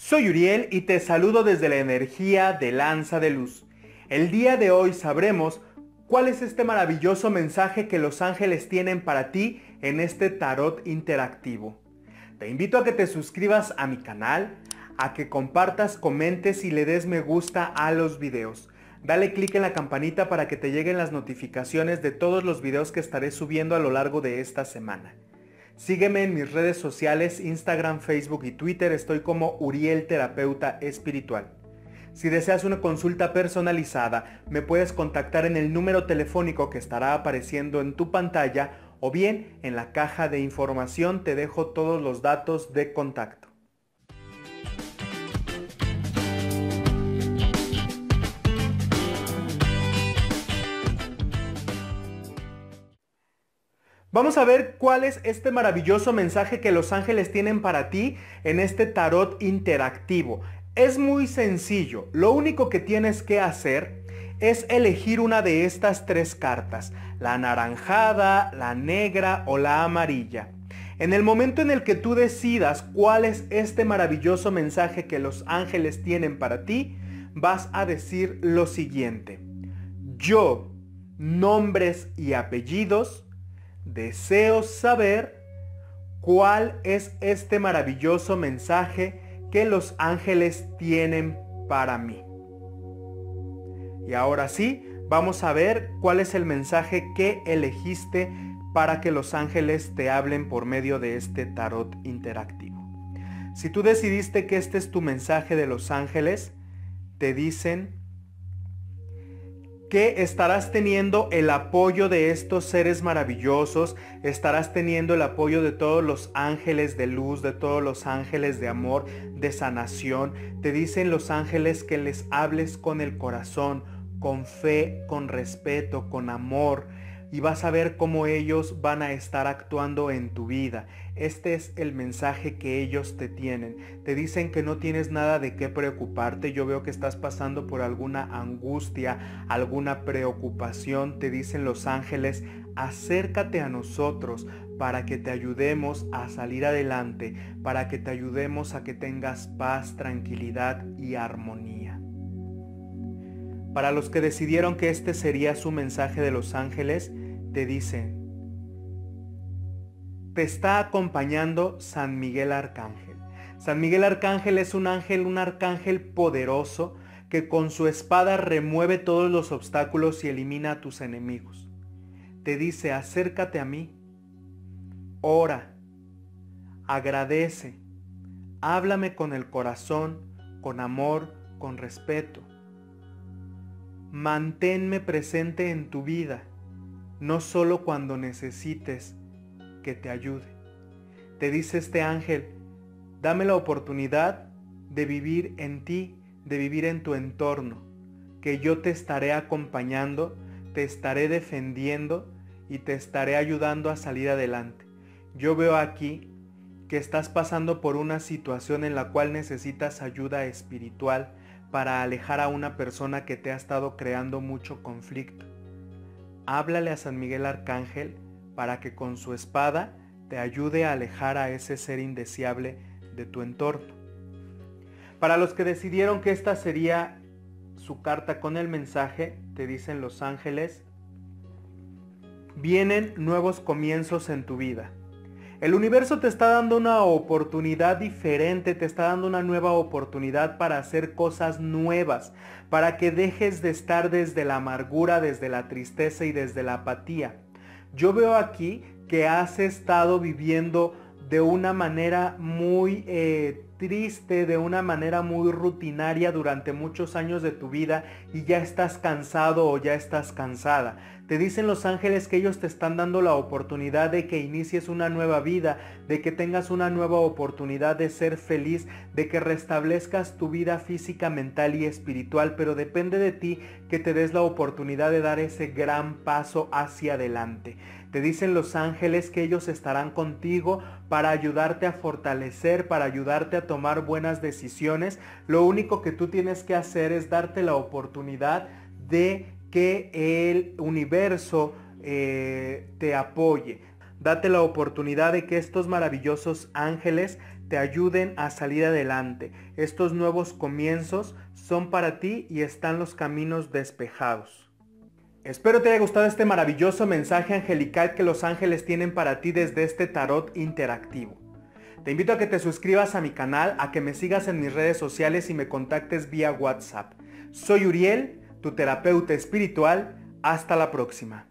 Soy Uriel y te saludo desde la energía de Lanza de Luz. El día de hoy sabremos cuál es este maravilloso mensaje que los ángeles tienen para ti en este tarot interactivo. Te invito a que te suscribas a mi canal, a que compartas, comentes y le des me gusta a los videos. Dale clic en la campanita para que te lleguen las notificaciones de todos los videos que estaré subiendo a lo largo de esta semana. Sígueme en mis redes sociales, Instagram, Facebook y Twitter. Estoy como Uriel Terapeuta Espiritual. Si deseas una consulta personalizada, me puedes contactar en el número telefónico que estará apareciendo en tu pantalla o bien en la caja de información te dejo todos los datos de contacto. Vamos a ver cuál es este maravilloso mensaje que los ángeles tienen para ti en este tarot interactivo. Es muy sencillo. Lo único que tienes que hacer es elegir una de estas tres cartas. La anaranjada, la negra o la amarilla. En el momento en el que tú decidas cuál es este maravilloso mensaje que los ángeles tienen para ti, vas a decir lo siguiente. Yo, nombres y apellidos, deseo saber cuál es este maravilloso mensaje que los ángeles tienen para mí. Y ahora sí, vamos a ver cuál es el mensaje que elegiste para que los ángeles te hablen por medio de este tarot interactivo. Si tú decidiste que este es tu mensaje de los ángeles, te dicen que estarás teniendo el apoyo de estos seres maravillosos, estarás teniendo el apoyo de todos los ángeles de luz, de todos los ángeles de amor, de sanación. Te dicen los ángeles que les hables con el corazón, con fe, con respeto, con amor, y vas a ver cómo ellos van a estar actuando en tu vida. Este es el mensaje que ellos te tienen. Te dicen que no tienes nada de qué preocuparte. Yo veo que estás pasando por alguna angustia, alguna preocupación. Te dicen los ángeles, acércate a nosotros para que te ayudemos a salir adelante, para que te ayudemos a que tengas paz, tranquilidad y armonía. Para los que decidieron que este sería su mensaje de los ángeles, te dicen, te está acompañando San Miguel Arcángel. San Miguel Arcángel es un ángel, un arcángel poderoso que con su espada remueve todos los obstáculos y elimina a tus enemigos. Te dice, acércate a mí, ora, agradece, háblame con el corazón, con amor, con respeto. Manténme presente en tu vida, no solo cuando necesites que te ayude. Te dice este ángel, dame la oportunidad de vivir en ti, de vivir en tu entorno, que yo te estaré acompañando, te estaré defendiendo y te estaré ayudando a salir adelante. Yo veo aquí que estás pasando por una situación en la cual necesitas ayuda espiritual, para alejar a una persona que te ha estado creando mucho conflicto. Háblale a San Miguel Arcángel para que con su espada te ayude a alejar a ese ser indeseable de tu entorno. Para los que decidieron que esta sería su carta con el mensaje, te dicen los ángeles, vienen nuevos comienzos en tu vida. El universo te está dando una oportunidad diferente, te está dando una nueva oportunidad para hacer cosas nuevas, para que dejes de estar desde la amargura, desde la tristeza y desde la apatía. Yo veo aquí que has estado viviendo de una manera muy eh, triste, de una manera muy rutinaria durante muchos años de tu vida y ya estás cansado o ya estás cansada. Te dicen los ángeles que ellos te están dando la oportunidad de que inicies una nueva vida, de que tengas una nueva oportunidad de ser feliz, de que restablezcas tu vida física, mental y espiritual, pero depende de ti que te des la oportunidad de dar ese gran paso hacia adelante. Te dicen los ángeles que ellos estarán contigo para ayudarte a fortalecer, para ayudarte a tomar buenas decisiones. Lo único que tú tienes que hacer es darte la oportunidad de que el universo eh, te apoye. Date la oportunidad de que estos maravillosos ángeles te ayuden a salir adelante. Estos nuevos comienzos son para ti y están los caminos despejados. Espero te haya gustado este maravilloso mensaje angelical que los ángeles tienen para ti desde este tarot interactivo. Te invito a que te suscribas a mi canal, a que me sigas en mis redes sociales y me contactes vía WhatsApp. Soy Uriel, tu terapeuta espiritual. Hasta la próxima.